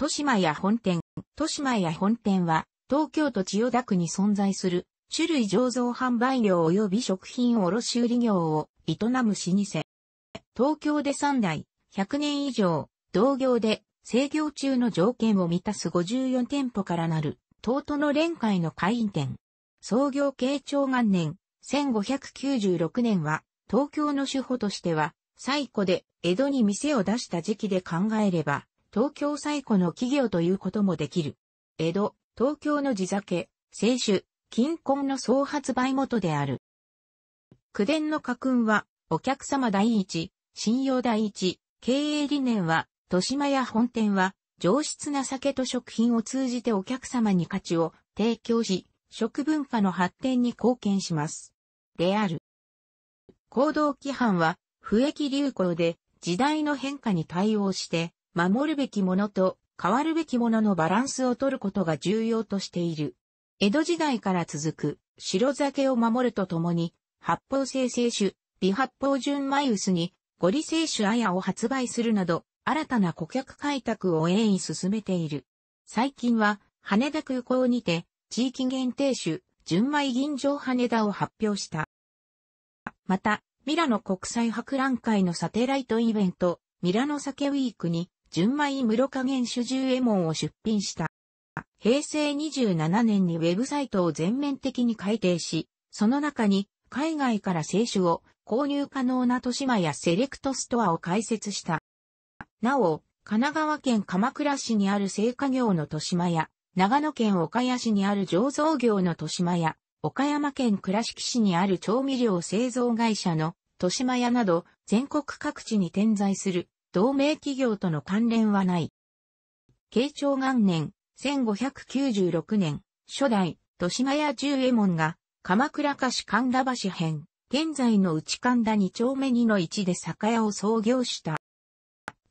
豊島屋本店。豊島屋本店は、東京都千代田区に存在する、種類醸造販売業及び食品卸売業を営む老舗。東京で3代、100年以上、同業で制業中の条件を満たす54店舗からなる、東都の連会の会員店。創業慶長元年、1596年は、東京の主保としては、最古で江戸に店を出した時期で考えれば、東京最古の企業ということもできる。江戸、東京の地酒、清酒、金婚の総発売元である。九伝の家訓は、お客様第一、信用第一、経営理念は、豊島屋本店は、上質な酒と食品を通じてお客様に価値を提供し、食文化の発展に貢献します。である。行動規範は、不益流行で時代の変化に対応して、守るべきものと変わるべきもののバランスを取ることが重要としている。江戸時代から続く白酒を守るとともに、発泡性清酒、微発泡純米薄に、ゴリ清酒あやを発売するなど、新たな顧客開拓を鋭意進めている。最近は、羽田空港にて、地域限定酒、純米銀醸羽田を発表した。また、ミラノ国際博覧会のサテライトイベント、ミラノ酒ウィークに、純米室加減酒十エモンを出品した。平成27年にウェブサイトを全面的に改定し、その中に海外から清酒を購入可能な豊島やセレクトストアを開設した。なお、神奈川県鎌倉市にある製菓業の豊島屋、長野県岡谷市にある醸造業の豊島屋、岡山県倉敷市にある調味料製造会社の豊島屋など全国各地に点在する同盟企業との関連はない。慶長元年、1596年、初代、豊島屋十右衛門が、鎌倉菓子神田橋編、現在の内神田二丁目二の一で酒屋を創業した。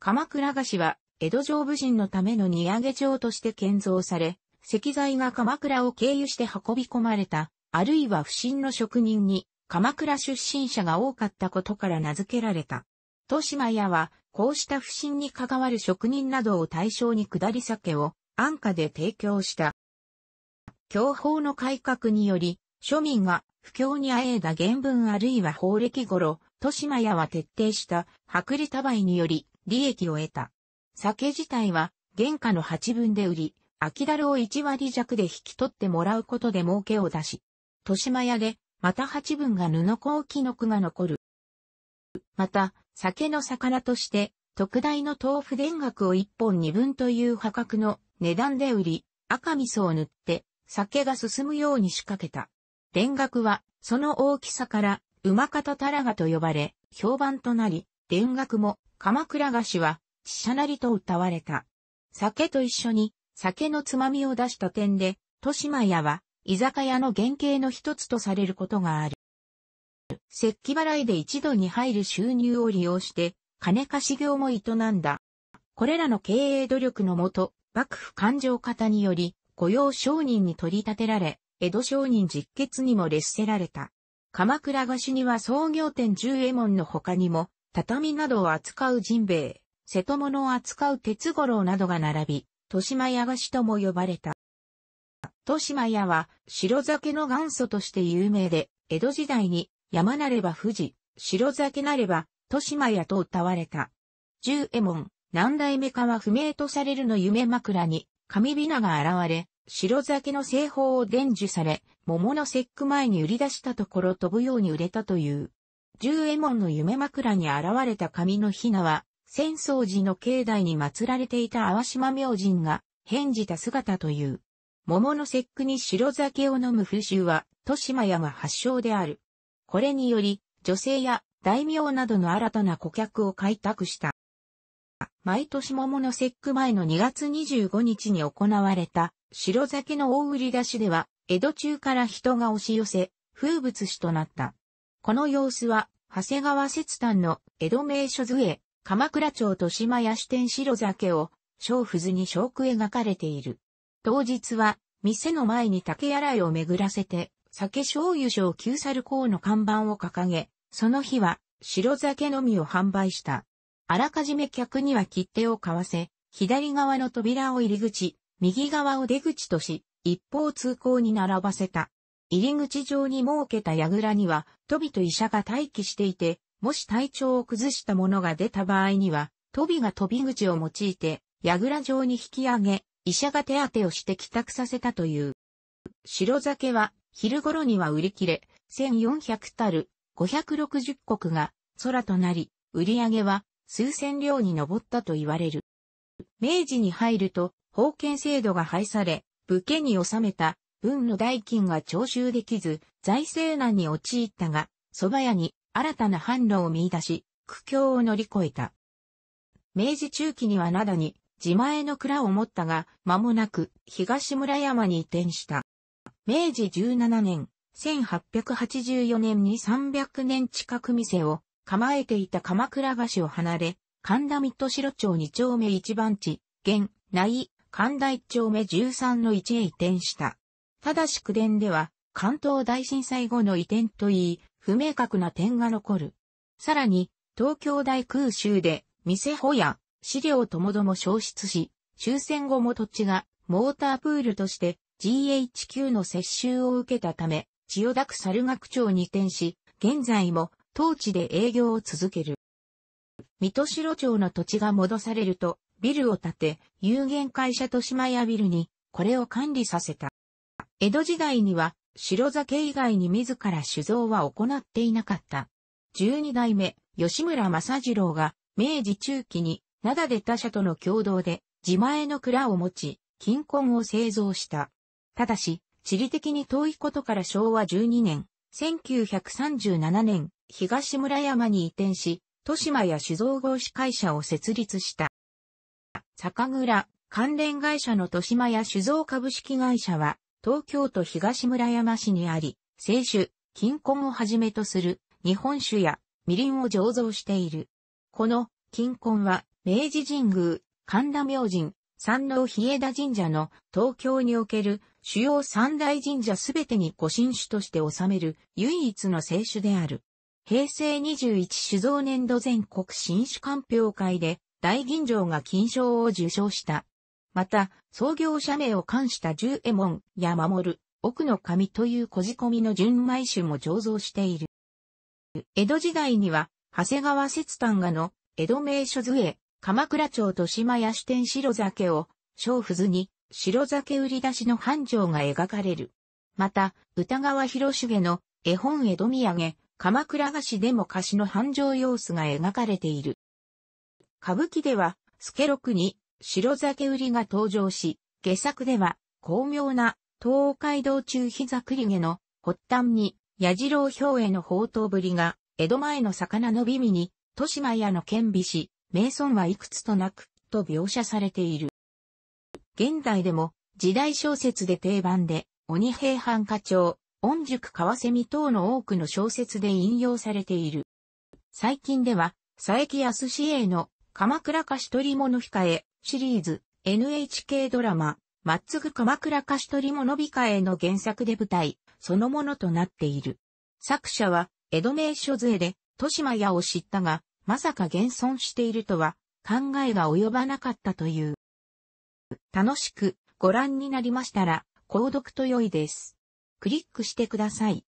鎌倉菓子は、江戸城武人のための荷上げ場として建造され、石材が鎌倉を経由して運び込まれた、あるいは不審の職人に、鎌倉出身者が多かったことから名付けられた。豊島屋は、こうした不審に関わる職人などを対象に下り酒を安価で提供した。教法の改革により、庶民が不況にあえいだ原文あるいは法暦頃、豊島屋は徹底した薄利多売により利益を得た。酒自体は原価の8分で売り、秋だるを1割弱で引き取ってもらうことで儲けを出し、豊島屋でまた8分が布工記録が残る。また、酒の魚として、特大の豆腐田楽を1本2分という破格の値段で売り、赤味噌を塗って酒が進むように仕掛けた。田楽は、その大きさから、馬方たらがと呼ばれ、評判となり、田楽も、鎌倉菓子は、死者なりと歌われた。酒と一緒に、酒のつまみを出した点で、豊島屋は、居酒屋の原型の一つとされることがある。石器払いで一度に入る収入を利用して、金貸し業も営んだ。これらの経営努力のもと、幕府勘定方により、御用商人に取り立てられ、江戸商人実決にも列せられた。鎌倉菓子には創業店十右衛門の他にも、畳などを扱うジンベエ、瀬戸物を扱う鉄五郎などが並び、豊島屋菓子とも呼ばれた。豊島屋は白酒の元祖として有名で、江戸時代に山なれば富士、白酒なれば豊島屋と歌われた。十右衛門、何代目かは不明とされるの夢枕に、神びなが現れ、白酒の製法を伝授され、桃の節句前に売り出したところ飛ぶように売れたという。十右衛門の夢枕に現れた神のひなは、浅草寺の境内に祀られていた淡島明神が変じた姿という。桃の節句に白酒を飲む風習は、豊島屋が発祥である。これにより、女性や大名などの新たな顧客を開拓した。毎年桃の節句前の2月25日に行われた白酒の大売り出しでは、江戸中から人が押し寄せ、風物詩となった。この様子は、長谷川節丹の江戸名所図へ、鎌倉町と島屋支店白酒を、小符図に小句描かれている。当日は、店の前に竹洗いを巡らせて、酒醤油賞旧猿公の看板を掲げ、その日は白酒のみを販売した。あらかじめ客には切手を買わせ、左側の扉を入り口、右側を出口とし、一方通行に並ばせた。入り口上に設けた櫓には、飛びと医者が待機していて、もし体調を崩したものが出た場合には、飛びが飛び口を用いて、櫓状に引き上げ、医者が手当てをして帰宅させたという。白酒は、昼頃には売り切れ、1400たる、560石が空となり、売り上げは数千両に上ったと言われる。明治に入ると、封建制度が廃され、武家に納めた分の代金が徴収できず、財政難に陥ったが、蕎麦屋に新たな販路を見出し、苦境を乗り越えた。明治中期には灘に自前の蔵を持ったが、間もなく東村山に移転した。明治17年、1884年に300年近く店を構えていた鎌倉橋を離れ、神田水戸城町2丁目1番地、現、内、神田1丁目13の1へ移転した。ただし区伝では、関東大震災後の移転といい、不明確な点が残る。さらに、東京大空襲で、店穂や資料ともども消失し、終戦後も土地がモータープールとして GHQ の接収を受けたため、千代田区猿学町に移転し、現在も当地で営業を続ける。水戸城町の土地が戻されると、ビルを建て、有限会社豊島屋ビルに、これを管理させた。江戸時代には、白酒以外に自ら酒造は行っていなかった。十二代目、吉村正次郎が、明治中期に、灘で他社との共同で、自前の蔵を持ち、金婚を製造した。ただし、地理的に遠いことから昭和12年、1937年、東村山に移転し、豊島や酒造合資会社を設立した。酒蔵、関連会社の豊島屋酒造株式会社は、東京都東村山市にあり、清酒、金婚をはじめとする日本酒やみりんを醸造している。この金婚は明治神宮、神田明神、山王比枝神社の東京における主要三大神社すべてにご神酒として収める唯一の清酒である。平成21酒造年度全国新酒鑑評会で大吟醸が金賞を受賞した。また、創業者名を冠した十右衛門や守る、奥の神という小仕込みの純米酒も醸造している。江戸時代には、長谷川節丹画の江戸名所図へ、鎌倉町と島屋支店白酒を、小府図に、白酒売り出しの繁盛が描かれる。また、歌川広重の絵本江戸土産、鎌倉菓子でも菓子の繁盛様子が描かれている。歌舞伎では、助六に白酒売りが登場し、下作では、巧妙な東海道中膝栗毛の発端に、矢次郎兵衛の宝刀ぶりが、江戸前の魚の美味に、豊島屋の剣美し、名尊はいくつとなく、と描写されている。現代でも、時代小説で定番で、鬼平犯課長、御宿川蝉等の多くの小説で引用されている。最近では、佐伯康志英の鎌倉菓子取り物控えシリーズ NHK ドラマ、まっつぐ鎌倉菓子取り物控えの原作で舞台、そのものとなっている。作者は、江戸名所杖で、豊島屋を知ったが、まさか現存しているとは、考えが及ばなかったという。楽しくご覧になりましたら、購読と良いです。クリックしてください。